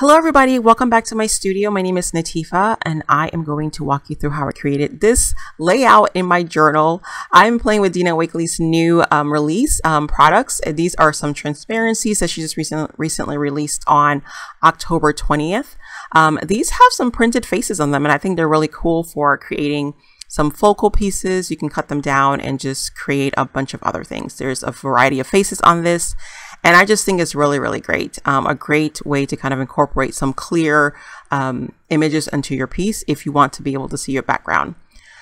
Hello everybody, welcome back to my studio. My name is Nathifa and I am going to walk you through how I created this layout in my journal. I'm playing with Dina Wakley's new um, release um, products. These are some transparencies that she just recent, recently released on October 20th. Um, these have some printed faces on them and I think they're really cool for creating some focal pieces. You can cut them down and just create a bunch of other things. There's a variety of faces on this and I just think it's really, really great. Um, a great way to kind of incorporate some clear um, images into your piece if you want to be able to see your background.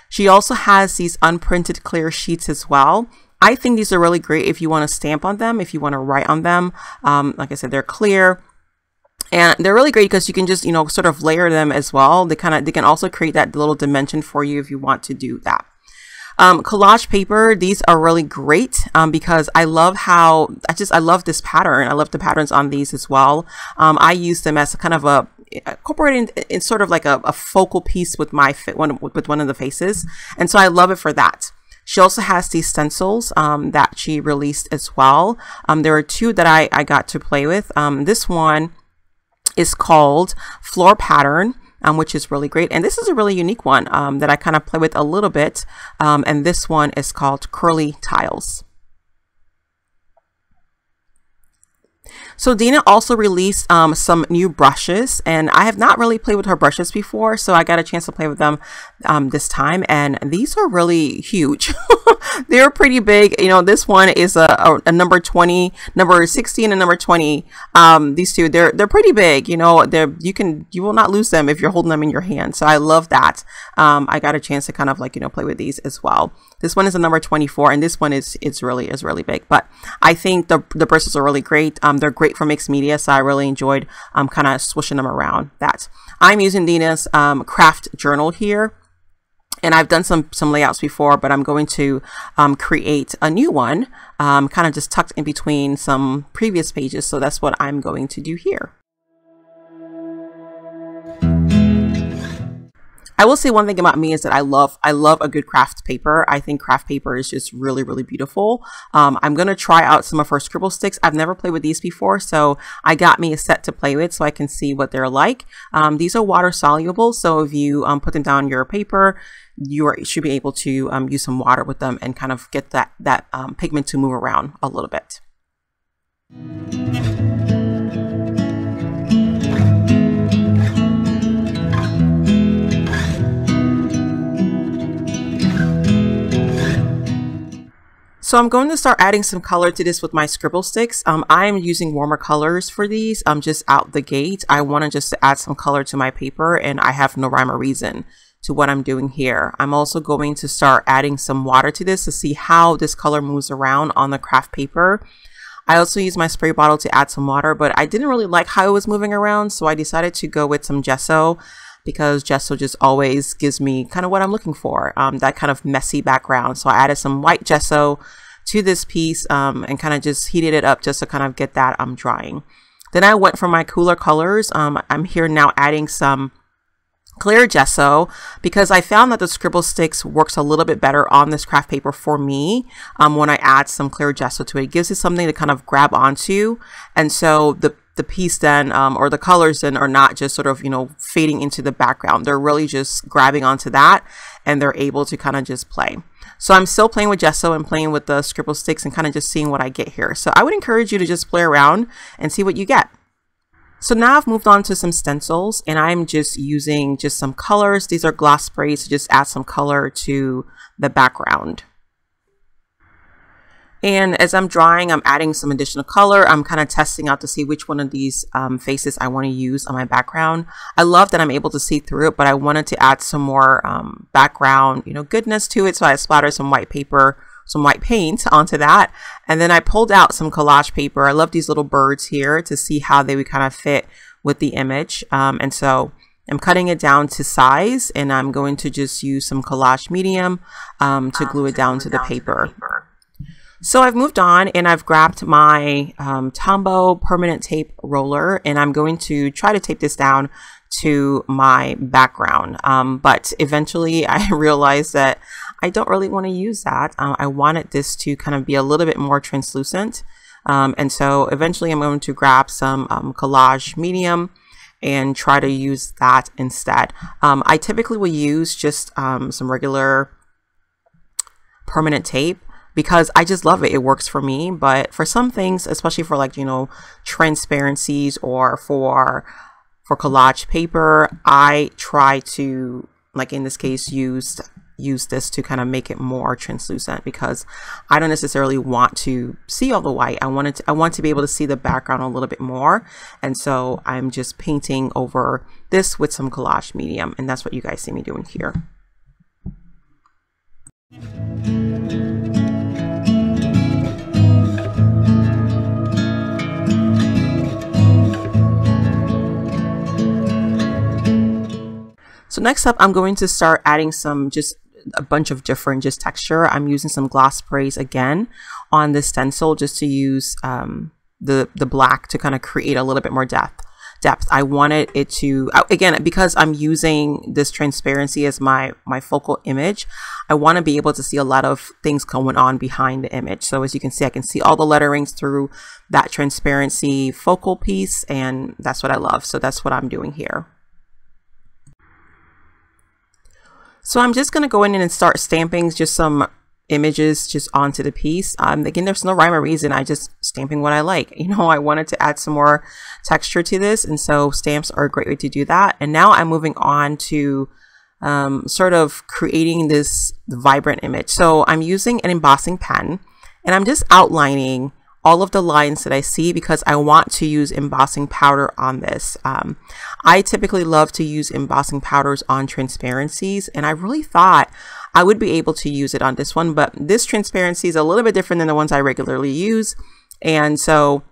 She also has these unprinted clear sheets as well. I think these are really great if you want to stamp on them, if you want to write on them. Um, like I said, they're clear. And they're really great because you can just, you know, sort of layer them as well. They kind of, they can also create that little dimension for you if you want to do that. Um, collage paper, these are really great um, because I love how, I just, I love this pattern. I love the patterns on these as well. Um, I use them as a kind of a, incorporating in sort of like a, a focal piece with my fit one with one of the faces. And so I love it for that. She also has these stencils um, that she released as well. Um, there are two that I, I got to play with. Um, this one is called Floor Pattern um, which is really great. And this is a really unique one um, that I kind of play with a little bit. Um, and this one is called Curly Tiles. So Dina also released um, some new brushes and I have not really played with her brushes before. So I got a chance to play with them um, this time and these are really huge. They're pretty big. You know, this one is a, a, a, number 20, number 16 and number 20. Um, these two, they're, they're pretty big. You know, they're, you can, you will not lose them if you're holding them in your hand. So I love that. Um, I got a chance to kind of like, you know, play with these as well. This one is a number 24 and this one is, it's really, is really big, but I think the, the bristles are really great. Um, they're great for mixed media. So I really enjoyed, um, kind of swishing them around that. I'm using Dina's, um, craft journal here and I've done some some layouts before, but I'm going to um, create a new one, um, kind of just tucked in between some previous pages. So that's what I'm going to do here. I will say one thing about me is that I love I love a good craft paper. I think craft paper is just really really beautiful. Um, I'm gonna try out some of her scribble sticks. I've never played with these before, so I got me a set to play with so I can see what they're like. Um, these are water soluble, so if you um, put them down your paper, you are, should be able to um, use some water with them and kind of get that that um, pigment to move around a little bit. So I'm going to start adding some color to this with my scribble sticks. Um, I'm using warmer colors for these. I'm um, just out the gate. I want to just add some color to my paper and I have no rhyme or reason to what I'm doing here. I'm also going to start adding some water to this to see how this color moves around on the craft paper. I also use my spray bottle to add some water, but I didn't really like how it was moving around. So I decided to go with some gesso because gesso just always gives me kind of what I'm looking for, um, that kind of messy background. So I added some white gesso to this piece um, and kind of just heated it up just to kind of get that um, drying. Then I went for my cooler colors. Um, I'm here now adding some clear gesso because I found that the scribble sticks works a little bit better on this craft paper for me um, when I add some clear gesso to it. It gives it something to kind of grab onto and so the the piece then um, or the colors then are not just sort of you know fading into the background they're really just grabbing onto that and they're able to kind of just play so I'm still playing with gesso and playing with the scribble sticks and kind of just seeing what I get here so I would encourage you to just play around and see what you get so now I've moved on to some stencils and I'm just using just some colors. These are gloss sprays to just add some color to the background. And as I'm drawing, I'm adding some additional color. I'm kind of testing out to see which one of these um, faces I want to use on my background. I love that I'm able to see through it, but I wanted to add some more um, background, you know, goodness to it. So I splattered some white paper, some white paint onto that. And then I pulled out some collage paper. I love these little birds here to see how they would kind of fit with the image. Um, and so I'm cutting it down to size and I'm going to just use some collage medium um, to glue it down to the paper. So I've moved on and I've grabbed my um, Tombow permanent tape roller and I'm going to try to tape this down to my background. Um, but eventually I realized that I don't really want to use that. Uh, I wanted this to kind of be a little bit more translucent. Um, and so eventually I'm going to grab some um, collage medium and try to use that instead. Um, I typically will use just um, some regular permanent tape because I just love it. It works for me. But for some things, especially for like, you know, transparencies or for for collage paper, I try to like in this case use use this to kind of make it more translucent because I don't necessarily want to see all the white. I wanted to, I want to be able to see the background a little bit more. And so I'm just painting over this with some collage medium. And that's what you guys see me doing here. So next up, I'm going to start adding some just a bunch of different just texture. I'm using some gloss sprays again on this stencil just to use um, the, the black to kind of create a little bit more depth. Depth. I wanted it to again because I'm using this transparency as my my focal image. I want to be able to see a lot of things going on behind the image. So as you can see, I can see all the letterings through that transparency focal piece, and that's what I love. So that's what I'm doing here. So I'm just going to go in and start stamping just some images just onto the piece. Um, again, there's no rhyme or reason. I just stamping what I like. You know, I wanted to add some more texture to this. And so stamps are a great way to do that. And now I'm moving on to um, sort of creating this vibrant image. So I'm using an embossing pen and I'm just outlining all of the lines that I see because I want to use embossing powder on this. Um, I typically love to use embossing powders on transparencies and I really thought I would be able to use it on this one, but this transparency is a little bit different than the ones I regularly use. And so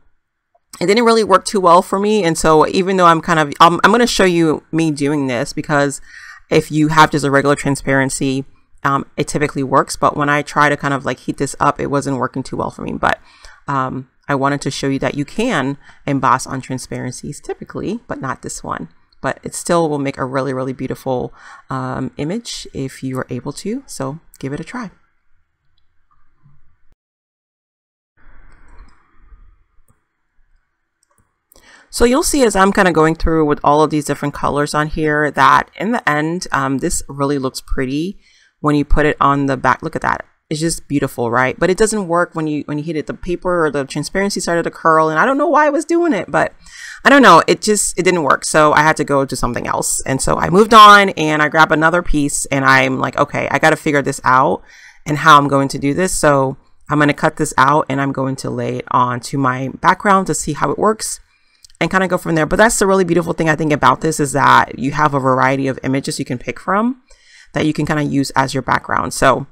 it didn't really work too well for me. And so even though I'm kind of, I'm going to show you me doing this because if you have just a regular transparency, um, it typically works. But when I try to kind of like heat this up, it wasn't working too well for me. But um, I wanted to show you that you can emboss on transparencies typically, but not this one. But it still will make a really, really beautiful um, image if you are able to. So give it a try. So you'll see as I'm kind of going through with all of these different colors on here that in the end, um, this really looks pretty when you put it on the back. Look at that it's just beautiful, right? But it doesn't work when you when you hit it. The paper or the transparency started to curl, and I don't know why I was doing it, but I don't know. It just it didn't work, so I had to go to something else. And so I moved on, and I grabbed another piece, and I'm like, okay, I got to figure this out and how I'm going to do this. So I'm going to cut this out, and I'm going to lay it onto my background to see how it works and kind of go from there. But that's the really beautiful thing I think about this is that you have a variety of images you can pick from that you can kind of use as your background. So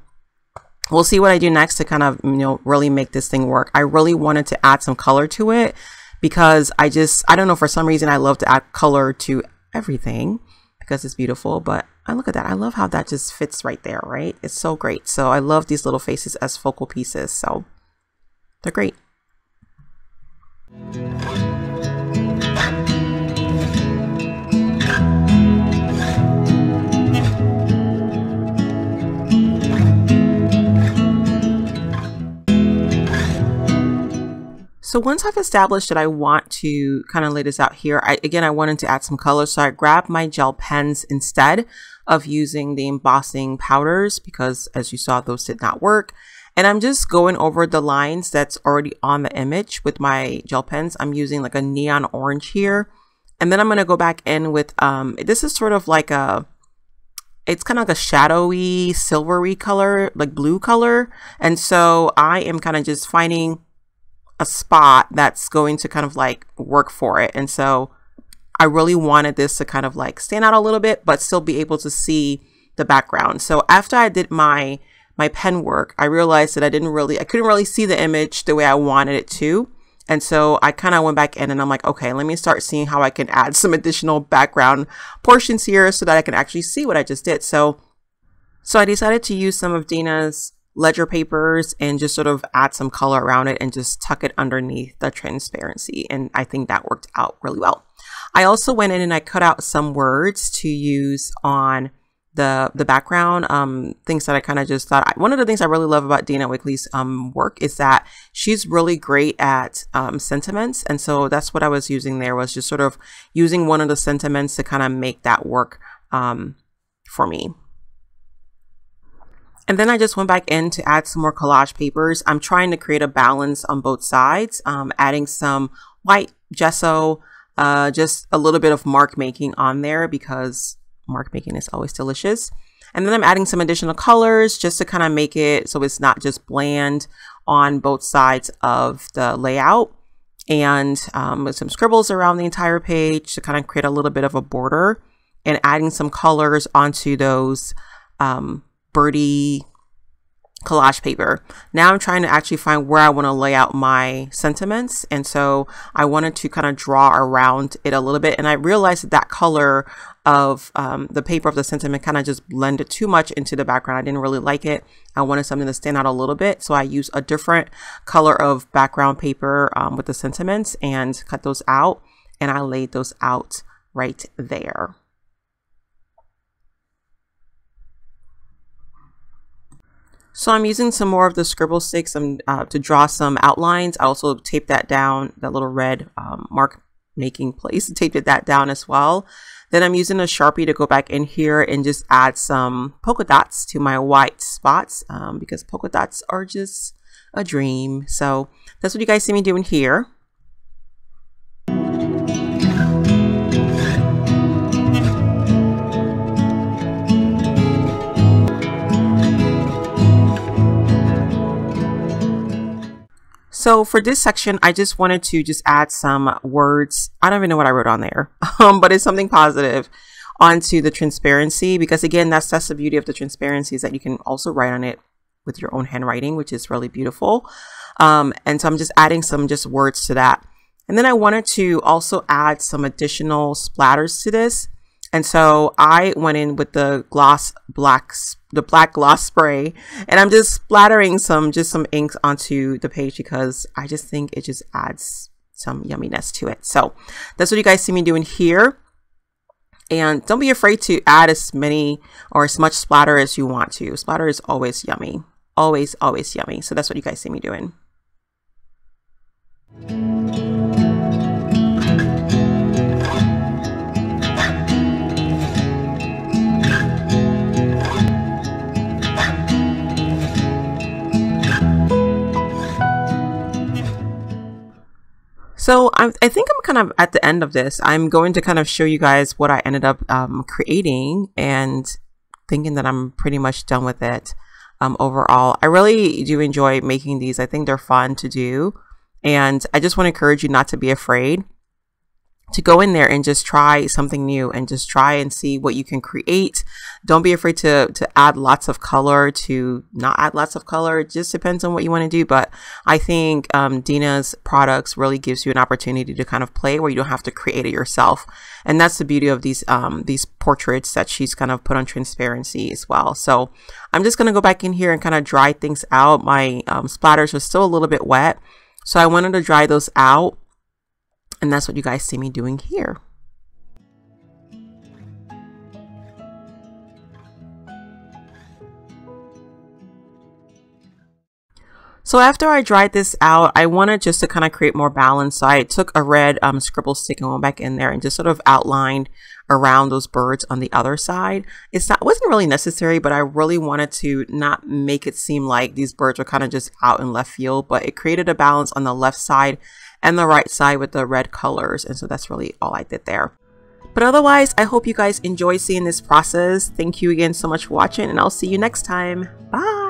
we'll see what I do next to kind of, you know, really make this thing work. I really wanted to add some color to it because I just, I don't know, for some reason I love to add color to everything because it's beautiful. But I look at that. I love how that just fits right there, right? It's so great. So I love these little faces as focal pieces. So they're great. So once I've established that I want to kind of lay this out here, I, again, I wanted to add some color. So I grabbed my gel pens instead of using the embossing powders because as you saw, those did not work. And I'm just going over the lines that's already on the image with my gel pens. I'm using like a neon orange here. And then I'm going to go back in with, um, this is sort of like a, it's kind of like a shadowy, silvery color, like blue color. And so I am kind of just finding a spot that's going to kind of like work for it. And so I really wanted this to kind of like stand out a little bit, but still be able to see the background. So after I did my my pen work, I realized that I didn't really, I couldn't really see the image the way I wanted it to. And so I kind of went back in and I'm like, okay, let me start seeing how I can add some additional background portions here so that I can actually see what I just did. So, so I decided to use some of Dina's ledger papers and just sort of add some color around it and just tuck it underneath the transparency. And I think that worked out really well. I also went in and I cut out some words to use on the the background um things that i kind of just thought I, one of the things i really love about dina Wakley's um work is that she's really great at um sentiments and so that's what i was using there was just sort of using one of the sentiments to kind of make that work um for me and then I just went back in to add some more collage papers. I'm trying to create a balance on both sides, um, adding some white gesso, uh, just a little bit of mark making on there because mark making is always delicious. And then I'm adding some additional colors just to kind of make it so it's not just bland on both sides of the layout. And um, with some scribbles around the entire page to kind of create a little bit of a border and adding some colors onto those um, birdie collage paper. Now I'm trying to actually find where I want to lay out my sentiments. And so I wanted to kind of draw around it a little bit. And I realized that, that color of um, the paper of the sentiment kind of just blended too much into the background. I didn't really like it. I wanted something to stand out a little bit. So I used a different color of background paper um, with the sentiments and cut those out. And I laid those out right there. So I'm using some more of the scribble sticks um, uh, to draw some outlines. I also taped that down, that little red um, mark making place, taped it that down as well. Then I'm using a Sharpie to go back in here and just add some polka dots to my white spots um, because polka dots are just a dream. So that's what you guys see me doing here. So for this section, I just wanted to just add some words. I don't even know what I wrote on there, um, but it's something positive onto the transparency because again, that's, that's the beauty of the transparency is that you can also write on it with your own handwriting, which is really beautiful. Um, and so I'm just adding some just words to that. And then I wanted to also add some additional splatters to this. And so I went in with the gloss black, the black gloss spray, and I'm just splattering some, just some inks onto the page because I just think it just adds some yumminess to it. So that's what you guys see me doing here. And don't be afraid to add as many or as much splatter as you want to. Splatter is always yummy. Always, always yummy. So that's what you guys see me doing. So I, I think I'm kind of at the end of this. I'm going to kind of show you guys what I ended up um, creating and thinking that I'm pretty much done with it um, overall. I really do enjoy making these. I think they're fun to do. And I just want to encourage you not to be afraid to go in there and just try something new and just try and see what you can create. Don't be afraid to, to add lots of color to not add lots of color. It just depends on what you want to do. But I think um, Dina's products really gives you an opportunity to kind of play where you don't have to create it yourself. And that's the beauty of these, um, these portraits that she's kind of put on transparency as well. So I'm just going to go back in here and kind of dry things out. My um, splatters are still a little bit wet. So I wanted to dry those out and that's what you guys see me doing here. So after I dried this out, I wanted just to kind of create more balance. So I took a red um, scribble stick and went back in there and just sort of outlined around those birds on the other side. It's not, it wasn't really necessary, but I really wanted to not make it seem like these birds were kind of just out in left field, but it created a balance on the left side and the right side with the red colors. And so that's really all I did there. But otherwise, I hope you guys enjoy seeing this process. Thank you again so much for watching and I'll see you next time. Bye.